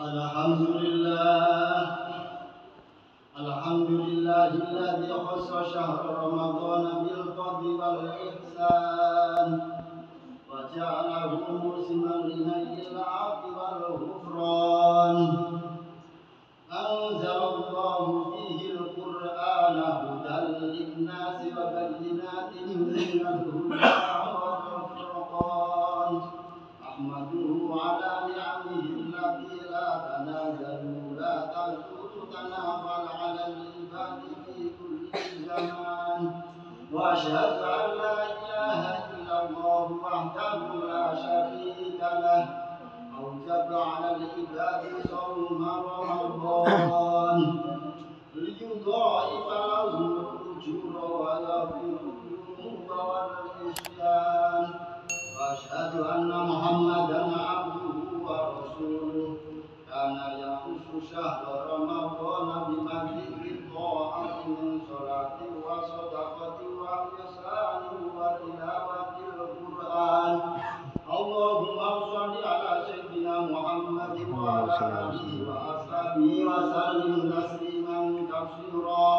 الحمد لله الحمد لله الذي خص شهر رمضان بالفضل والإحسان وجعله موسما لنيل العفو والغفران. أنزل الله فيه القرآن هدى للناس وبينات من الهدى. آله وأصحابه وسلم تسليما كثيرا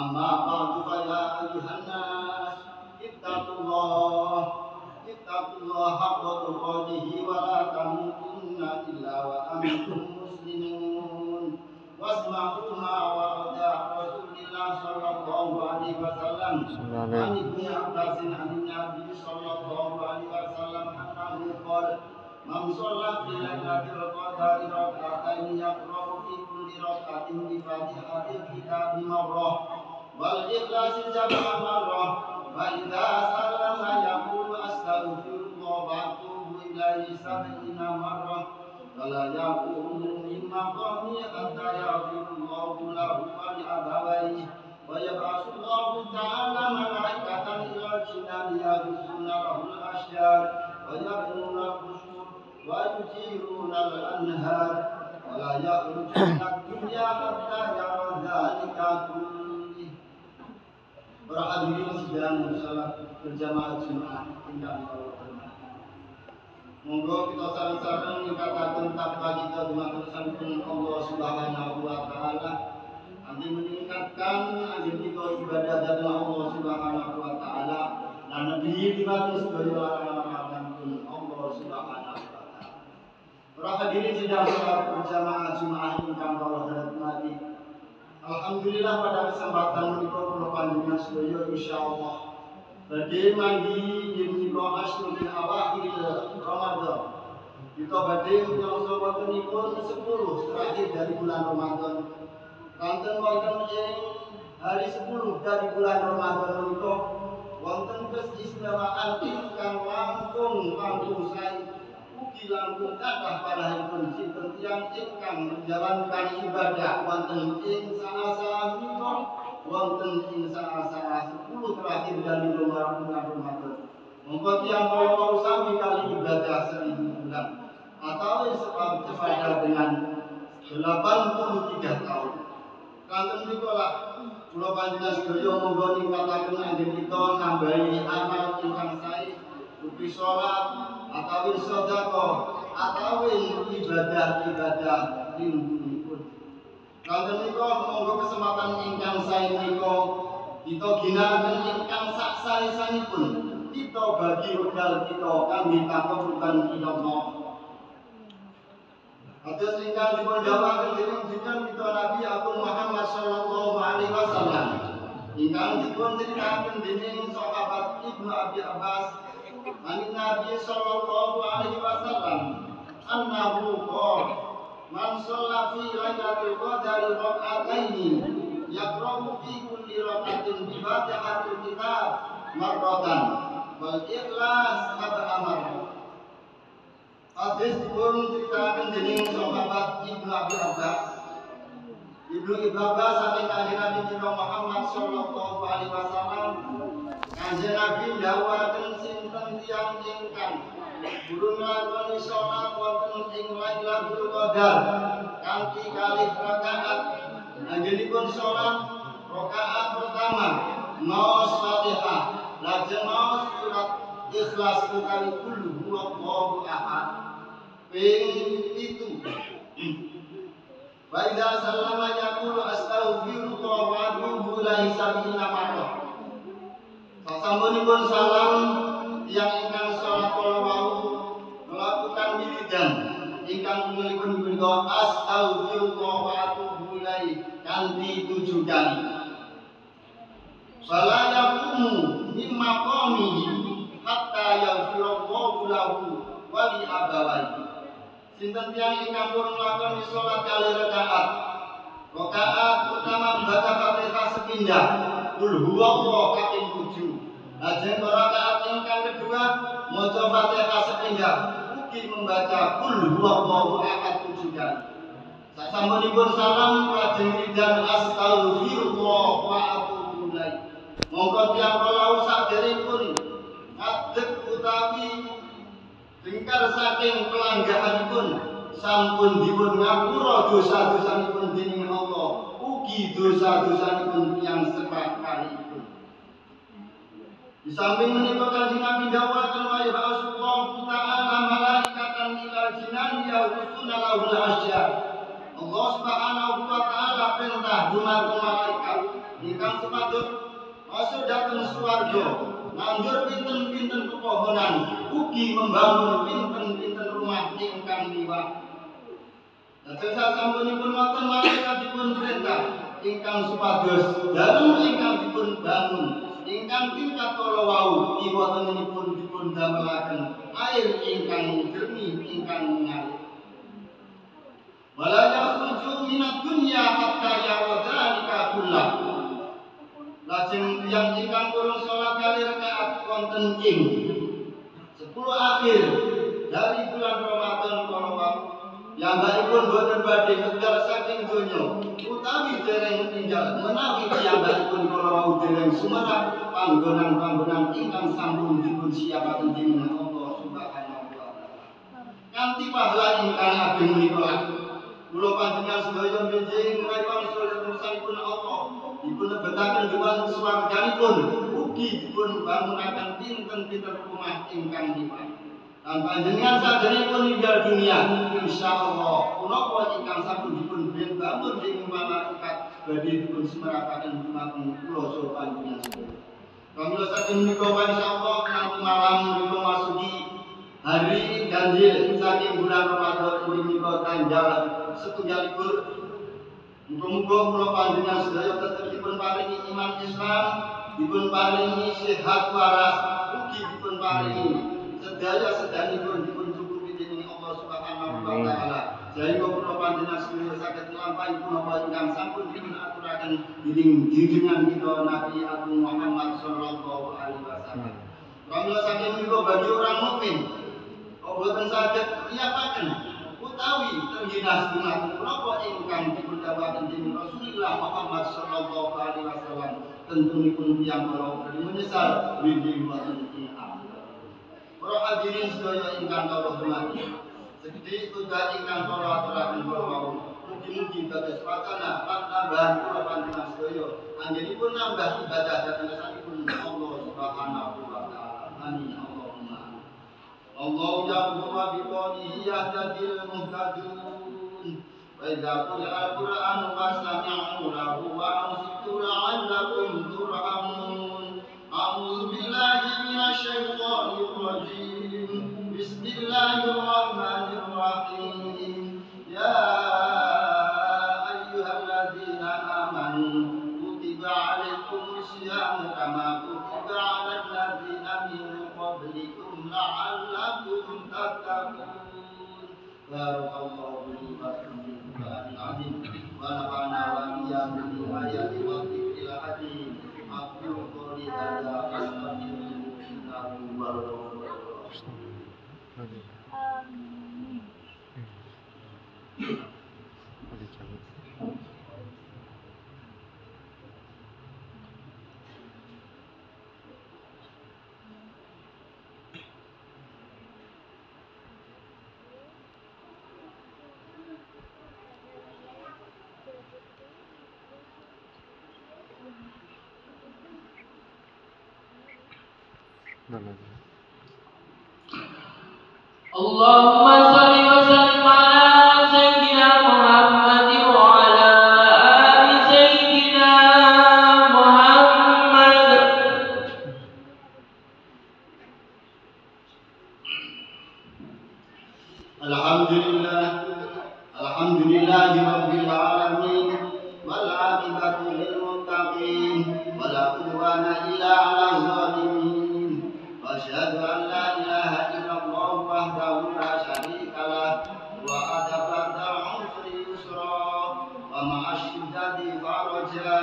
أما بعد فيا أيها الناس اتقوا الله اتقوا الله حق تقاته ولا تموتن إلا وأنتم مسلمون واسمعوا ما ورد عن رسول الله صلى الله عليه وسلم عن ابن عباس عن النبي صلى الله عليه وسلم أنه قال من صلى في ليلة القدر ركعتين يقرأ في كل ركعة بفاتحة الكتاب مرة والإخلاص سبع مرة فإذا سلم يقول أستغفر الله وأتوب إليه سبعين مرة فلا يقوم من مقامه حتى يغفر الله له ولأبويه ويبعث الله تعالى ملائكة إلى الجنان يغفرون له الأشجار ويبنون القصور ويجيرون الأنهار ولا يخرج من الدنيا حتى يرى ذلك كله Para hadirin sidang salat berjamaah Jumat tinggal Allah Monggo kita sareng-sareng ningkataken takwa kita dumateng sampun Allah Subhanahu wa taala. Andi meningkatkan andi kita ibadah dhateng Allah Subhanahu wa taala lan nabi dumateng sedaya larangan Para hadirin salat berjamaah ingkang. Alhamdulillah pada kesempatan menika kula panjenengan sedaya insyaallah badhe manggi menika asrul awakhir Ramadan. Kita badhe nyongso wontenipun 10 terakhir dari bulan Ramadan. Wonten wonten ing hari 10 dari bulan Ramadan menika wonten keistimewaan ingkang langkung langkung langkung kathah panahipun sinten ingkang menjalankan ibadah wonten ing salah-salah menika wonten ing salah-salah sepuluh terakhir dari bulan Ramadan. Monggo tiyang kala sami kali ibadah seribu bulan atau sepada dengan 83 tahun. Kanten menika lah kula panjenengan sedaya monggo ningkataken anggenipun nambahi amal ingkang sae ugi salat atau sedekah atau ibadah-ibadah lindunipun. Kanten menika monggo kesempatan ingkang sae menika kita ginakaken ingkang sak saesanipun kita bagi modal kita kangge pangkabutan Allah. Atas ingkang dipun dawuhaken dening jenengan kita Nabi Agung Muhammad sallallahu alaihi wasallam. Ingkang dipun critaken dening sahabat Ibnu Abi Abbas Nabi sallallahu alaihi wasallam annahu qala man shalla fi lailatul qadri rak'ataini yaqra'u fi kulli rak'atin bi fatihatil kitab marratan wal ikhlas sab'a marrat Hadis pun sahabat Ibnu Abi Abbas. Ibnu Ibnu Abbas saking kanjeng Nabi Muhammad sallallahu alaihi wasallam kanjeng Nabi dawuhaken sinten tiyang ingkang? Ing Lailatul Qadar kanthi kalih rakaat salat rakaat pertama maos Fatihah lajeng maos surat Ikhlas ahad. Ping itu Sasampunipun salam yang ingkang salat kala wau melakukan wiridan ingkang pun punika astaghfirullah wa atubu ilaihi kanthi tujuh kali. Fala yaqumu mimma qamihi hatta yaghfirallahu lahu wa li abawaihi. Sinten tiyang ingkang pun melakukan sholat kali rakaat. Rakaat utama membaca Fatihah sepindah. Kul huwallahu 7. Lajeng rakaat ingkang kedua maca Fatihah sepindah. Ugi membaca kul huwallahu ahad 7 kali. Sasampunipun salam lajeng ridan astagfirullah wa atubu ilaih. Monggo tiyang kala saderengipun ngadeg utawi Tingkar saking pelanggaanipun sampun dipun ngapura dosa-dosanipun dening Allah, ugi dosa-dosanipun yang sepakalipun. Di samping kanjeng Nabi dawuhaken wa ya Allah taala malaikatan ila jinan ya rusuna lahul asya. Allah Subhanahu wa taala perintah dumateng malaikat. Ingkang sepatut masuk dateng swarga nandur pinten-pinten pepohonan ugi membangun pinten-pinten rumah ingkang liwat. Lajeng sasampunipun wonten malaikat dipun perintah ingkang supados dalem ingkang dipun bangun ingkang tingkat kala wau kiwatenipun dipun damelaken air ingkang jernih ingkang mengalir. Wala yakhruju minad dunya hatta yawadhalika kullahu lajeng yang ingkang kurung sholat kali rakaat wonten ing sepuluh akhir dari yang pun boten badhe medal saking donya. Utawi dereng tinggal menawi pun kalau mau dereng sumerap panggonan-panggonan ingkang sampun dipun siapaken dening Allah Subhanahu wa taala. Kanthi pahala ingkang ageng menika kula panjenengan sedaya benjing mulai wangsul pun Allah dipun lebetaken duwan swarganipun ugi dipun bangunaken pinten-pinten rumah ingkang liwat dan panjenengan saderengipun ninggal dunia insyaallah. Punapa ingkang sampun dipun bangun ing malaikat badhe dipun semerapaken dumateng kula saha panjenengan sedaya. Kamila saking menika insyaallah nanti malam memasuki hari ganjil saking bulan Ramadan ini menika tanggal setunggal libur Muga-muga kula panjenengan sedaya tetep dipun paringi iman Islam, dipun paringi sehat waras, ugi dipun paringi sedaya sedanipun cukupi dening Allah Subhanahu wa taala. Sehingga kula panjenengan sedaya saged nglampahi punapa ingkang sampun dipun aturaken dening junjungan kita Nabi Agung Muhammad sallallahu alaihi wasallam. Pramila saking menika bagi orang mukmin, kok boten saged nyiapaken? Utawi terhina sunat menapa ingkang dipundawaken dening Rasulullah Muhammad sallallahu alaihi wasallam. Tentunipun tiyang kala menyesal wingi wonten ing Para hadirin sedaya ingkang kula hormati, sedhi tugas ingkang kula aturaken kula wau. Mugi-mugi dados wacana lan tambahan kula panjenengan sedaya. Anggenipun nambah ibadah dhateng sanipun Allah Subhanahu wa taala. Amin. Allahumma. Allah ya'muru bi qawlihi yahdil muhtadun. Wa idza al-Qur'anu fasami'u lahu wa ansitu la'allakum turhamun. Uh. اللهم صل وسلم على سيدنا محمد وعلى آل سيدنا محمد. الحمد لله الحمد لله رب العالمين. الشدة فرجا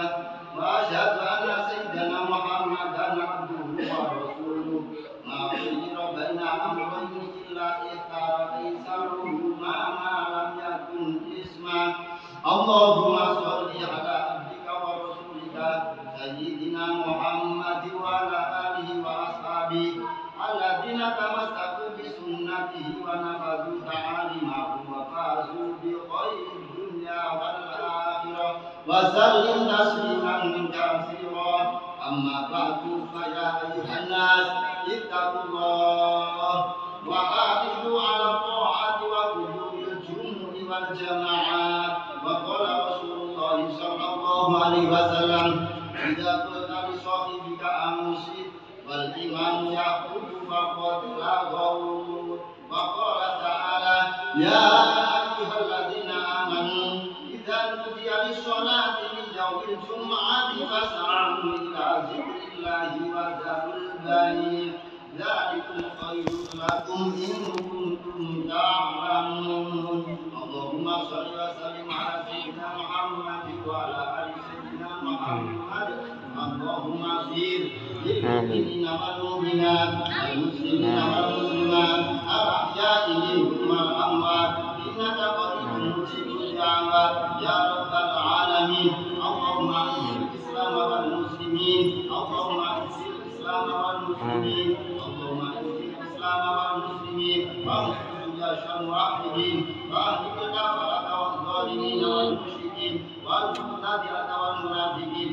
وأشهد أن سيدنا محمدا عبده ورسوله ما خير بين أمرين إلا اختار أيسرهما ما لم يكن اسما اللهم صل وسلم تسليما كثيرا. أما بعد فيا أيها الناس اتقوا الله وحافظوا على الطاعة وحضور الجمع والجماعات وقال رسول الله صلى الله عليه وسلم إذا قلت لصاحبك أنصت والإيمان يخرج فقد لغوا وقال تعالى يا اللهم اغفر للمؤمنين والمؤمنات والمسلمين والمسلمات الأحياء منهم والأموات. إنك قريب مجيب الدعوات. يا رب العالمين. اللهم أعز الإسلام والمسلمين. اللهم أعز الإسلام والمسلمين. اللهم أعز الإسلام والمسلمين. وانصر جيش الموحدين واهلك الكفرة والظالمين والمشركين. والمبتدعة والمنافقين.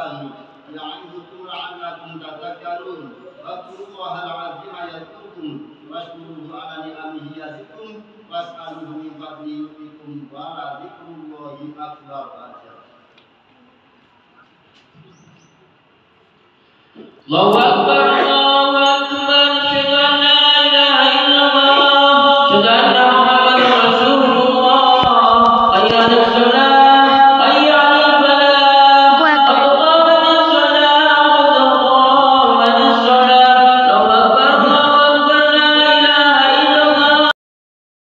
والبغي يعظكم لعلكم تذكرون. واذكروا الله العظيم يذكركم واشكروه على نعمه يزدكم واسألوه من فضله يؤتكم ولذكر الله أكبر الله